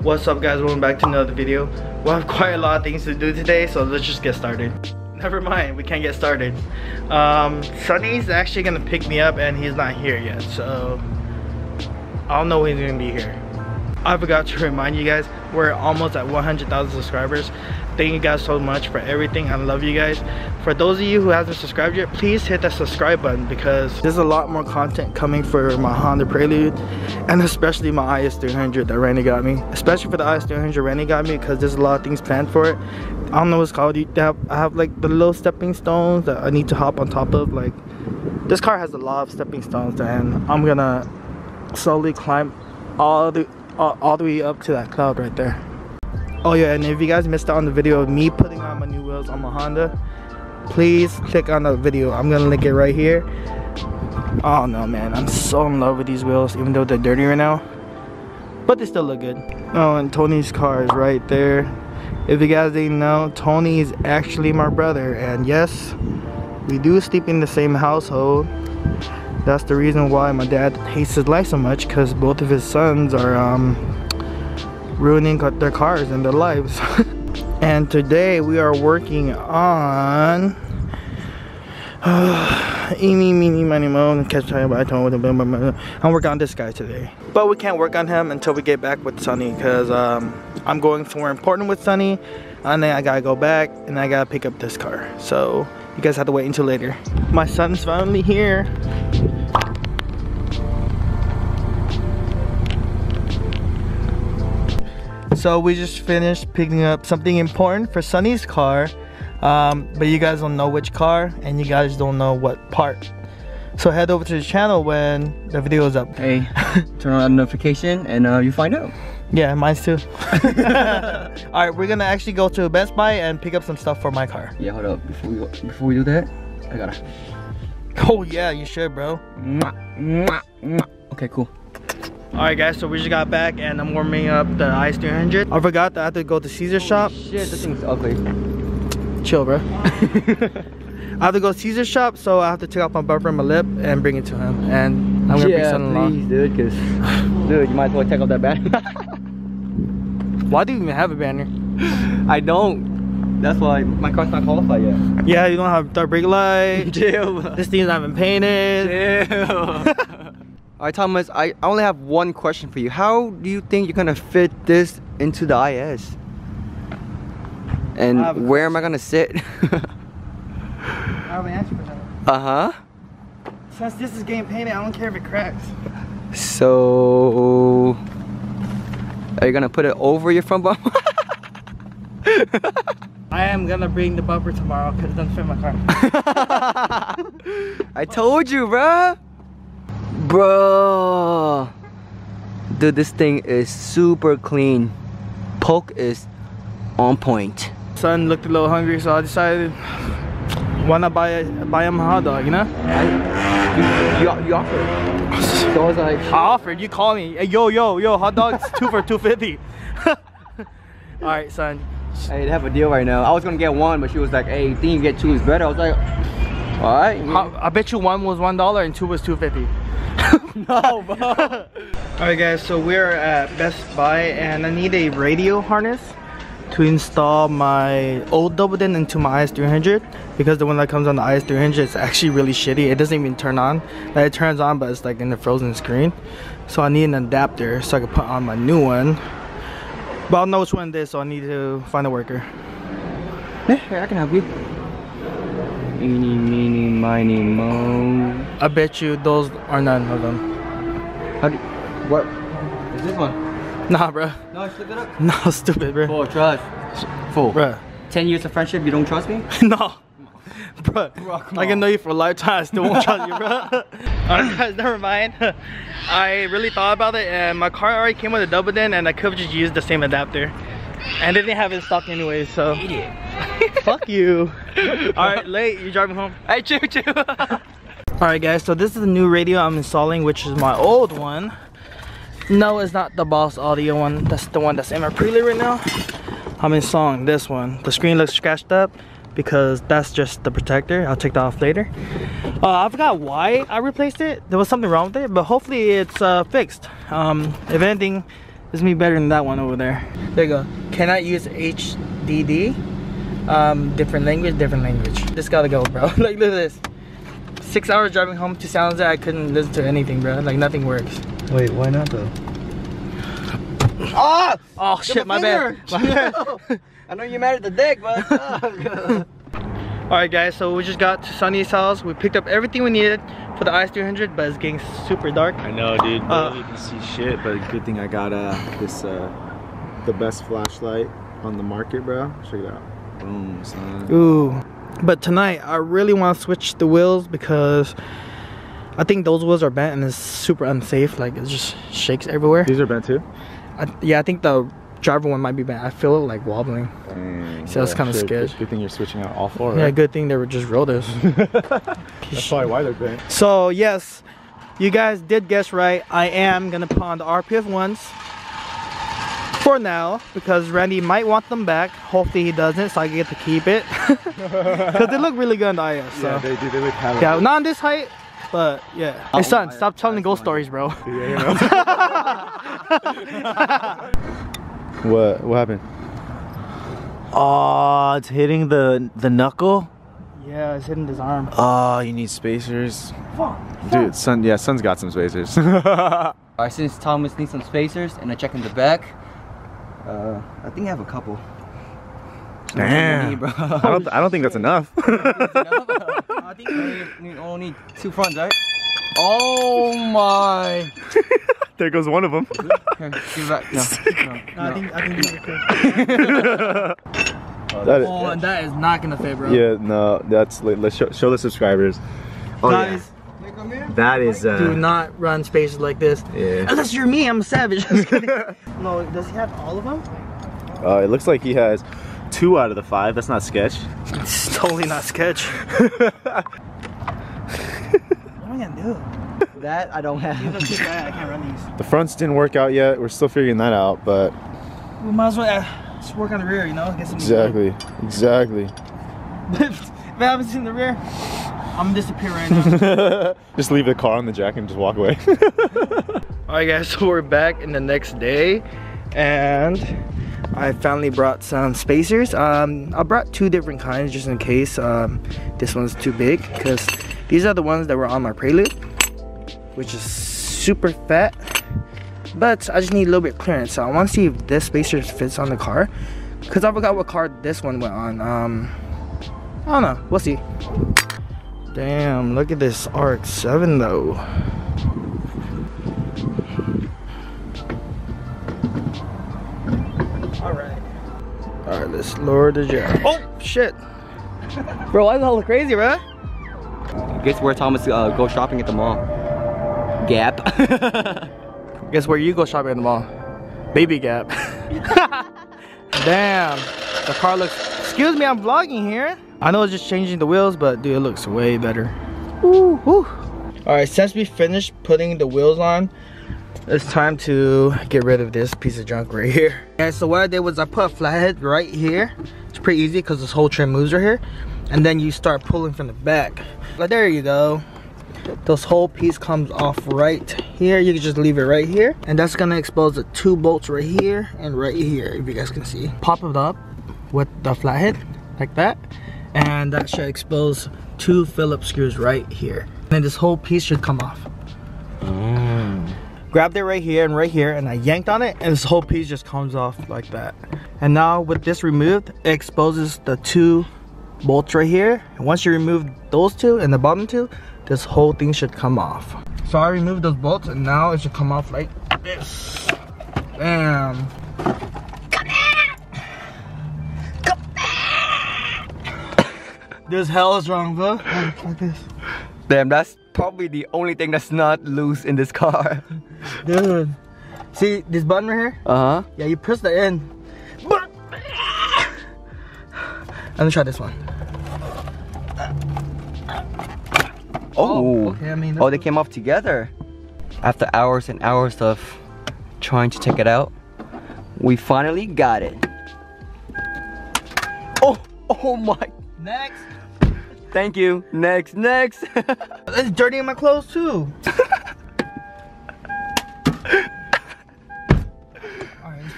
What's up guys, welcome back to another video. We have quite a lot of things to do today, so let's just get started. Never mind, we can't get started. Um, Sonny's actually gonna pick me up and he's not here yet, so I don't know when he's gonna be here. I forgot to remind you guys, we're almost at 100,000 subscribers. Thank you guys so much for everything. I love you guys. For those of you who hasn't subscribed yet, please hit that subscribe button because there's a lot more content coming for my Honda Prelude and especially my IS300 that Randy got me. Especially for the IS300 Randy got me because there's a lot of things planned for it. I don't know what's called. You have, I have like the little stepping stones that I need to hop on top of. Like this car has a lot of stepping stones and I'm gonna slowly climb all the all, all the way up to that cloud right there. Oh yeah, and if you guys missed out on the video of me putting on my new wheels on my Honda, please click on the video. I'm gonna link it right here. Oh no man, I'm so in love with these wheels, even though they're dirty right now. But they still look good. Oh, and Tony's car is right there. If you guys didn't know, Tony is actually my brother. And yes, we do sleep in the same household. That's the reason why my dad hates his life so much, because both of his sons are um, ruining their cars and their lives. and today we are working on Eeny, meeny, miny, mo, catch time by tone with I'm working on this guy today. But we can't work on him until we get back with Sonny because um, I'm going somewhere important with Sonny and then I gotta go back and I gotta pick up this car. So you guys have to wait until later. My son's finally here. So we just finished picking up something important for Sonny's car. Um, but you guys don't know which car and you guys don't know what part. So head over to the channel when the video is up. Hey, turn on that notification and uh, you find out. Yeah, mine's too. Alright, we're gonna actually go to Best Buy and pick up some stuff for my car. Yeah, hold up. Before we, go, before we do that, I gotta... Oh yeah, you should, bro. Okay, cool. Alright guys, so we just got back and I'm warming up the IS 300. I forgot that I have to go to Caesar shop. Shit, this thing's ugly. Chill, bro. I have to go to Caesar shop, so I have to take off my bumper and my lip and bring it to him. And I'm gonna yeah, bring son-in-law. please, dude, because, dude, you might as well take off that banner. Why do you even have a banner? I don't. That's why my car's not qualified yet. Yeah, you don't have dark brake light. Chill. This thing's not even painted. Chill. Alright Thomas, I I only have one question for you. How do you think you're gonna fit this into the IS? And where am I gonna sit? I have an answer for that. uh-huh. Since this is getting painted, I don't care if it cracks. So are you gonna put it over your front bumper? I am gonna bring the bumper tomorrow because it doesn't fit my car. I told you, bruh. Bro. Dude, this thing is super clean. Poke is on point. Son looked a little hungry, so I decided why not buy a, buy him a hot dog, you know? I, you, you, you offered. So I was like, I offered, you call me. Hey, yo, yo, yo, hot dogs, two for 250. All right, son. hey, they have a deal right now. I was gonna get one, but she was like, hey, think you get two is better. I was like, all right. I, I bet you one was one dollar and two was 250. No, bro. Alright guys, so we're at Best Buy and I need a radio harness to install my old double din into my IS300 because the one that comes on the IS300 is actually really shitty. It doesn't even turn on. Like it turns on but it's like in the frozen screen. So I need an adapter so I can put on my new one. But I'll know which one it is so I need to find a worker. Yeah, I can help you. Eeny, meeny, miny, mo. I bet you those are none of them. How do what? Is this one? Nah bro. No, slip it up. No stupid bro. Full trust. Full. Bro. 10 years of friendship, you don't trust me? no. Bro, Bro, I can know you for a lifetime. I still won't trust you, bro. Alright, guys, never mind. I really thought about it, and my car already came with a double din, and I could have just used the same adapter. And they didn't have it in stock anyway, so. Idiot. Fuck you. Alright, late. You driving home? Hey, choo choo. Alright, guys, so this is the new radio I'm installing, which is my old one. No, it's not the Boss Audio one. That's the one that's in my prelude right now. I'm installing this one. The screen looks scratched up because that's just the protector. I'll take that off later. Uh, I forgot why I replaced it. There was something wrong with it, but hopefully it's uh, fixed. Um, if anything, This is me better than that one over there. There you go. Cannot use HDD. Um, different language, different language. Just gotta go, bro. like, look at this. Six hours driving home to San Jose, I couldn't listen to anything, bro. Like, nothing works. Wait, why not though? Oh! Oh, shit, my bad. My bad. I know you're mad at the dick, but. Alright guys, so we just got to Sonny's house. We picked up everything we needed for the IS300, but it's getting super dark. I know, dude. Uh, Barely can see shit, but good thing I got uh this uh the best flashlight on the market, bro. Check it out. Boom, son. Ooh. But tonight, I really want to switch the wheels because I think those wheels are bent and it's super unsafe. Like, it just shakes everywhere. These are bent too. I, yeah, I think the driver one might be bent. I feel it like wobbling. So that's kinda Shit, scared. Good, good thing you're switching out all four. Yeah, Right? good thing they were just rotors. That's probably why they're bent. So yes, you guys did guess right. I am gonna pawn the RPF1s for now because Randy might want them back. Hopefully he doesn't, so I get to keep it because they look really good on the IS. So. Yeah, they do. They look hella. Yeah, not on this height, but yeah. Oh hey son, stop telling ghost stories, bro. Yeah, you know. What? What happened? Oh, it's hitting the the knuckle. yeah, it's hitting his arm. Oh, you need spacers. Fuck. Dude, son. Yeah, son's got some spacers. Alright, since Thomas needs some spacers and I check in the back, uh, I think I have a couple. So that's all I Damn. need, bro. I don't. I don't think that's enough. I think we only need two fronts, right? Oh my! there goes one of them. Here, give it back. No, no, I think I think you're okay. That is- Oh, and that is not gonna fit, bro. yeah, no, that's. let- Let's show, show the subscribers. Oh, yeah. Guys, That is. Uh, do not run spaces like this. Yeah. Unless you're me, I'm a savage. No, does he have all of them? Uh, it looks like he has two out of the five. That's not sketch. It's totally not sketch. What am I gonna do? That I don't These have. are too bad. I can't run these. The fronts didn't work out yet. We're still figuring that out, but We might as well uh, just work on the rear, you know? Get some exactly, exactly. if it happens in the rear, I'm gonna disappear right now. just leave the car on the jack and just walk away. Alright guys, so we're back in the next day and I finally brought some spacers. Um, I brought two different kinds just in case um, this one's too big because these are the ones that were on my Prelude which is super fat but I just need a little bit clearance so I want to see if this spacer fits on the car because I forgot what car this one went on. Um, I don't know, we'll see. Damn, look at this RX-7 though. Alright. Alright, let's lower the jack. Oh, shit. Bro, why is it all crazy, bro? Guess where Thomas uh, go shopping at the mall? Gap. Guess where you go shopping at the mall? Baby Gap. Damn. The car looks... Excuse me, I'm vlogging here. I know it's just changing the wheels, but dude, it looks way better. Woo, woo. Alright, since we finished putting the wheels on, it's time to get rid of this piece of junk right here. And so what I did was I put a flathead right here. It's pretty easy because this whole trim moves right here. And then you start pulling from the back. But there you go. This whole piece comes off right here. You can just leave it right here. And that's gonna expose the two bolts right here and right here, if you guys can see. Pop it up with the flathead, like that. And that should expose two Phillips screws right here. And then this whole piece should come off. Mm. Grabbed it right here and right here and I yanked on it and this whole piece just comes off like that. And now with this removed, it exposes the two bolts right here. And once you remove those two and the bottom two, this whole thing should come off. So I removed those bolts and now it should come off like this. Bam. This hell is wrong, bro. Like, this. Damn, that's probably the only thing that's not loose in this car. Dude. See this button right here? Uh huh. Yeah, you press the end. Let me try this one. Oh, oh. okay, I mean, Oh, they came off together. After hours and hours of trying to take it out, we finally got it. Oh, oh my. Next. Thank you. Next, next. It's dirty in my clothes too.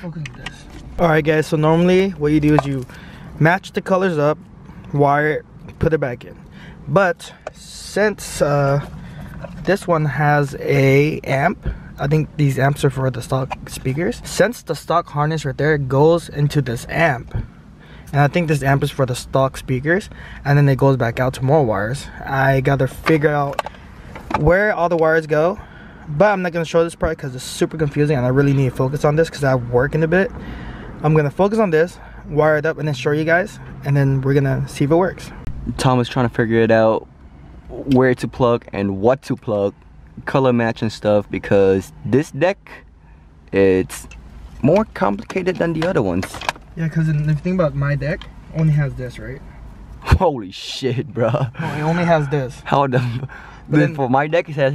focus on this. Alright guys, so normally what you do is you match the colors up, wire it, put it back in. But since uh, this one has a amp, I think these amps are for the stock speakers. Since the stock harness right there goes into this amp, and I think this amp is for the stock speakers, and then it goes back out to more wires. I gotta figure out where all the wires go, but I'm not gonna show this part because it's super confusing and I really need to focus on this because I work in a bit. I'm gonna focus on this, wire it up, and then show you guys, and then we're gonna see if it works. Tom was trying to figure it out where to plug and what to plug, color match and stuff because this deck it's more complicated than the other ones. Yeah, because if you think about my deck, only has this, right? Holy shit, bro. No, it only has this. How the But then- for my deck it has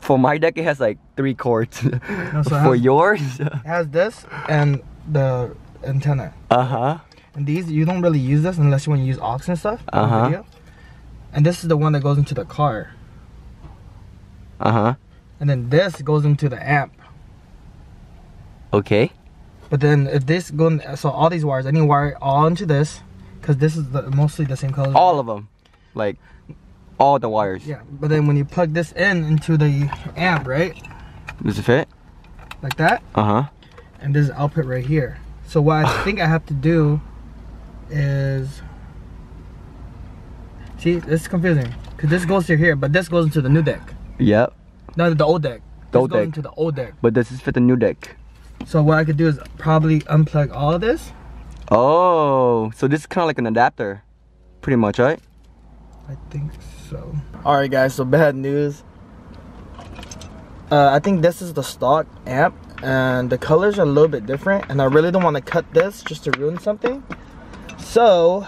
for my deck it has like three chords. so it for has- yours? It has this and the antenna. Uh-huh. And these, you don't really use this unless you want to use aux and stuff. Uh-huh. And this is the one that goes into the car. Uh-huh. And then this goes into the amp. Okay. But then if this go in, so all these wires, I need to wire all into this, because this is the, mostly the same color. All of them. Like all the wires. Yeah, but then when you plug this in into the amp, right, Does it fit? like that, Uh-huh. and there's output right here. So what I think I have to do is, see, this is confusing, because this goes to here, but this goes into the new deck. Yep. No, the old deck. The This old goes deck. into the old deck. But does this fit the new deck? So what I could do is probably unplug all of this. Oh, so this is kind of like an adapter. Pretty much, right? I think so. Alright guys, so bad news. Uh, I think this is the stock amp and the colors are a little bit different and I really don't want to cut this just to ruin something. So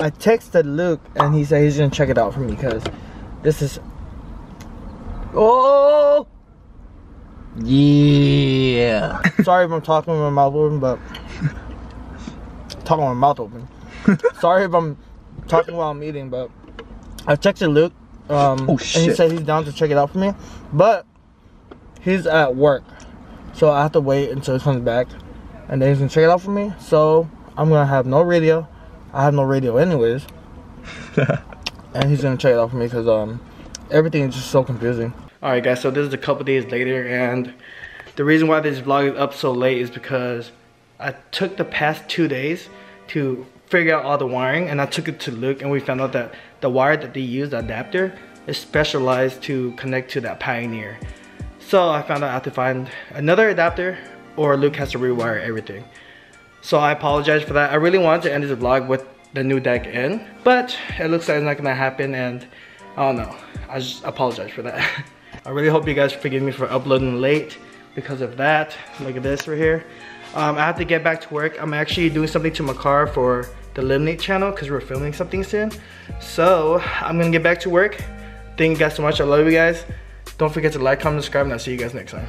I texted Luke and he said he's gonna check it out for me because this is Oh Yeah. sorry if I'm talking with my mouth open, but talking with my mouth open. sorry if I'm talking while I'm eating, but I texted Luke. Um, Oh, And he said he's down to check it out for me, but he's at work, so I have to wait until he comes back, and then he's gonna check it out for me. So I'm gonna have no radio. I have no radio anyways, and he's gonna check it out for me because um everything is just so confusing. All right, guys. So this is a couple days later, and the reason why this vlog is up so late is because I took the past two days to figure out all the wiring, and I took it to Luke, and we found out that the wire that they use, the adapter, is specialized to connect to that Pioneer. So I found out I have to find another adapter, or Luke has to rewire everything. So I apologize for that. I really wanted to end this vlog with the new deck in, but it looks like it's not gonna happen and I don't know. I just apologize for that. I really hope you guys forgive me for uploading late because of that. Look at this right here. Um, I have to get back to work. I'm actually doing something to my car for the Illiminate channel because we're filming something soon. So I'm gonna get back to work. Thank you guys so much. I love you guys. Don't forget to like, comment, subscribe, and I'll see you guys next time.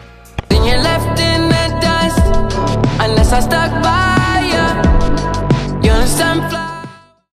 You're